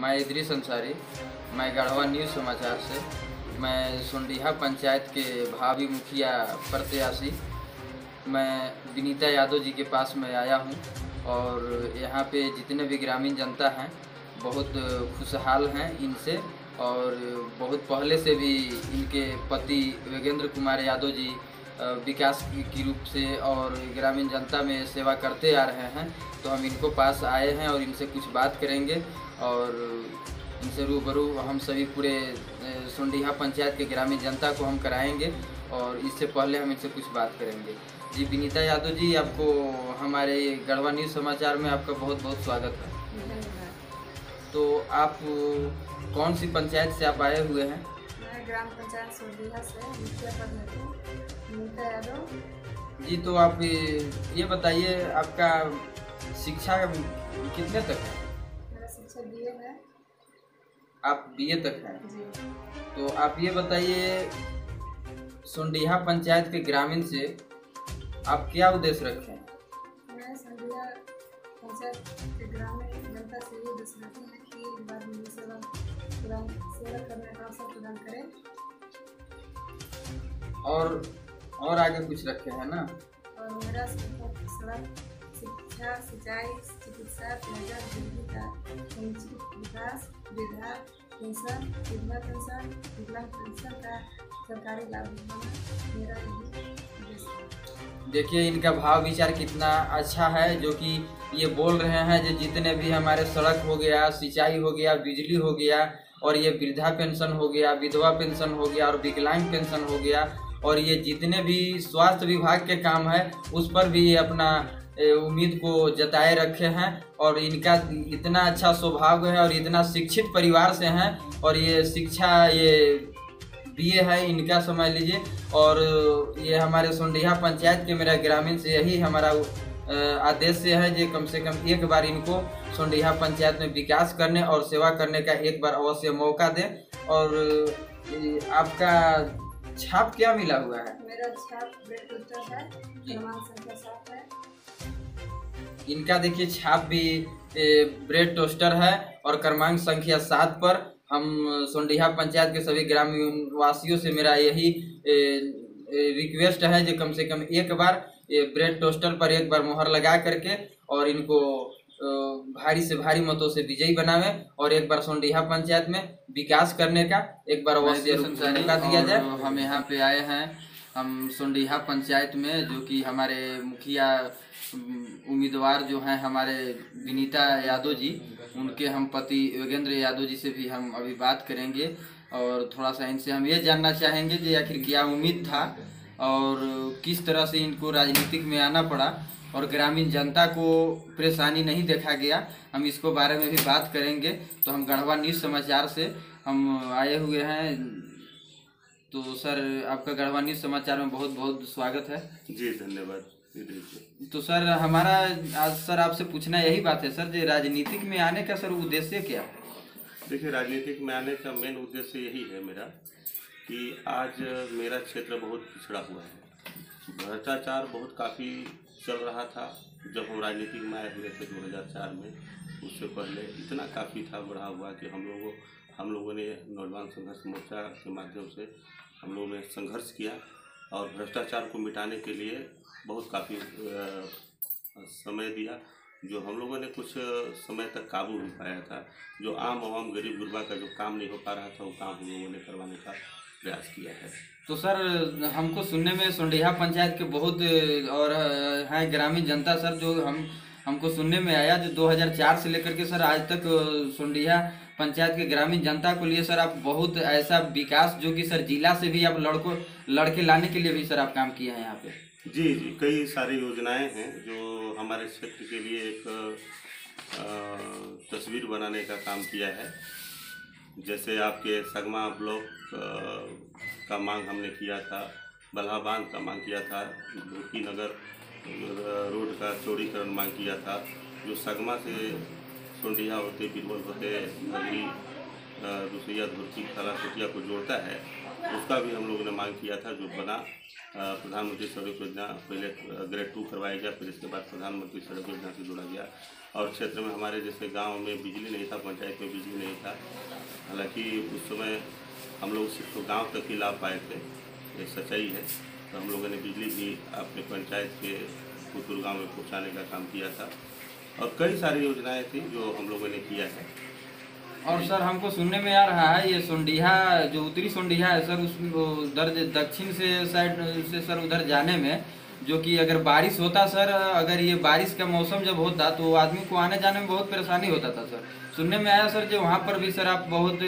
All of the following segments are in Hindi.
मैं इदरीस अंसारी मैं गढ़वा न्यूज़ समाचार से, मैं सुंडीहा पंचायत के भावी मुखिया प्रत्याशी, मैं विनीता यादव जी के पास में आया हूँ और यहाँ पे जितने भी ग्रामीण जनता हैं, बहुत खुशहाल हैं इनसे और बहुत पहले से भी इनके पति योगेंद्र कुमार यादव जी विकास की रूप से और ग्रामीण जनता में सेवा करते आ रहे हैं तो हम इनको पास आए हैं और इनसे कुछ बात करेंगे। और इनसे रूबरू हम सभी पूरे सुंडीहा पंचायत के ग्रामीण जनता को हम कराएँगे और इससे पहले हम इनसे कुछ बात करेंगे। जी विनीता यादव जी आपको हमारे गढ़वा न्यूज़ समाचार में आपका बहुत बहुत स्वागत है। तो आप कौन सी पंचायत से आप आए हुए हैं? ग्राम पंचायत सोडीहा से जी तो आप ये बताइए आपका शिक्षा कितने तक है? आप बीए तक हैं। तो आप ये बताइए सुंडीहा पंचायत के ग्रामीण से आप क्या उद्देश्य रखें मैं पंचायत के ग्रामीण जनता से ये रखी है कि बाद में सेवा प्रदान सेवा करने का अवसर प्रदान करें। और और आगे कुछ रखे हैं ना? और मेरा सड़क शिक्षा सिंचाई चिकित्सा पेयजल बिजली का समुचित विकास वृद्धा पेंशन विधवा पेंशन विकलांग पेंशन का सरकारी लाभ दिलाना मेरा यही देखिए, इनका भाव विचार कितना अच्छा है, जो कि ये बोल रहे हैं जो जितने भी हमारे सड़क हो गया, सिंचाई हो गया, बिजली हो गया, और ये वृद्धा पेंशन हो गया, विधवा पेंशन हो गया, और विकलांग पेंशन हो गया, और ये जितने भी स्वास्थ्य विभाग के काम है, उस पर भी ये अपना उम्मीद को जताए रखे हैं और इनका इतना अच्छा स्वभाव है और इतना शिक्षित परिवार से हैं और ये शिक्षा ये बीए है इनका समझ लीजिए। और ये हमारे सोंडिहा पंचायत के मेरा ग्रामीण से यही हमारा आदेश है जो कम से कम एक बार इनको सोंडिहा पंचायत में विकास करने और सेवा करने का एक बार अवश्य मौका दें। और आपका छाप क्या मिला हुआ है? मेरा छाप है। इनका देखिए छाप भी ब्रेड टोस्टर है और क्रमांक संख्या सात पर हम सोंडिहा पंचायत के सभी ग्रामीण वासियों से मेरा यही रिक्वेस्ट है जो कम से कम एक बार ये ब्रेड टोस्टर पर एक बार मोहर लगा करके और इनको भारी से भारी मतों से विजयी बनावे और एक बार सोंडिहा पंचायत में विकास करने का एक बार अवश्य दिया जाए। हम यहाँ पे आए हैं। हम सोंडिहा पंचायत में, जो कि हमारे मुखिया उम्मीदवार जो हैं हमारे विनीता यादव जी, उनके हम पति योगेंद्र यादव जी से भी हम अभी बात करेंगे। और थोड़ा सा इनसे हम ये जानना चाहेंगे कि आखिर क्या उम्मीद था और किस तरह से इनको राजनीतिक में आना पड़ा और ग्रामीण जनता को परेशानी नहीं देखा गया। हम इसको बारे में भी बात करेंगे। तो हम गढ़वा न्यूज़ समाचार से हम आए हुए हैं। तो सर आपका गढ़वा न्यूज़ समाचार में बहुत बहुत स्वागत है। जी धन्यवाद। तो सर हमारा आज सर आपसे पूछना यही बात है सर जो राजनीतिक में आने का सर उद्देश्य क्या? है देखिए राजनीतिक में आने का मेन उद्देश्य यही है मेरा कि आज मेरा क्षेत्र बहुत पिछड़ा हुआ है। भ्रष्टाचार बहुत काफ़ी चल रहा था जब हम राजनीतिक में आए हुए थे 2004 में। उससे पहले इतना काफ़ी था, बढ़ा हुआ कि हम लोगों हम लोगों ने नौजवान संघर्ष मोर्चा के माध्यम से हम लोगों ने संघर्ष किया और भ्रष्टाचार को मिटाने के लिए बहुत काफ़ी समय दिया, जो हम लोगों ने कुछ समय तक काबू नहीं पाया था। जो आम आवाम गरीब गुरबा का जो काम नहीं हो पा रहा था, वो काम हम लोगों ने करवाने का प्रयास किया है। तो सर, हमको सुनने में सोंडिहा पंचायत के बहुत, और हैं ग्रामीण जनता सर, जो हम हमको सुनने में आया जो 2004 से लेकर के सर आज तक सोंडिहा पंचायत के ग्रामीण जनता को लिए सर आप बहुत ऐसा विकास जो कि सर जिला से भी आप लड़कों, लड़के लाने के लिए भी सर आप काम किया है यहाँ पे। जी जी, कई सारी योजनाएँ हैं जो हमारे क्षेत्र के लिए एक तस्वीर बनाने का काम किया है। जैसे आपके सगमा ब्लॉक का मांग हमने किया था बल्हा बाँध का मांग किया था भूखी नगर रोड का चौड़ीकरण मांग किया था, जो सगमा से सोंडिया होते, बीरबल होते, नगरी रुसैया धुर्ती खला कुटिया को जोड़ता है, उसका भी हम लोगों ने मांग किया था, जो बना प्रधानमंत्री सड़क योजना, पहले ग्रेड टू करवाया गया, फिर इसके बाद प्रधानमंत्री सड़क योजना से जोड़ा गया, और क्षेत्र में हमारे जैसे गाँव में बिजली नहीं था, पंचायत में बिजली नहीं था, हालाँकि उस समय हम लोग सिर्फ़ गाँव तक ही लाभ पाए थे, ये सच्चाई है। तो हम लोगों ने बिजली भी अपने पंचायत के कुतुर गाँव में पहुँचाने का काम किया था और कई सारी योजनाएँ थी जो हम लोगों ने किया है। और सर, हमको सुनने में आ रहा है, ये सोंडिहा, जो उत्तरी सोंडिहा है सर, उस उधर दक्षिण से साइड, से सर उधर जाने में, जो कि अगर बारिश होता सर, अगर ये बारिश का मौसम जब होता तो आदमी को आने जाने में बहुत परेशानी होता था सर। सुनने में आया सर, जो वहाँ पर भी सर आप बहुत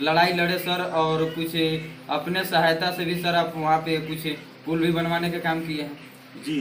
लड़ाई लड़े सर, और कुछ अपने सहायता से भी सर आप वहाँ पे कुछ पुल भी बनवाने का काम किए हैं। जी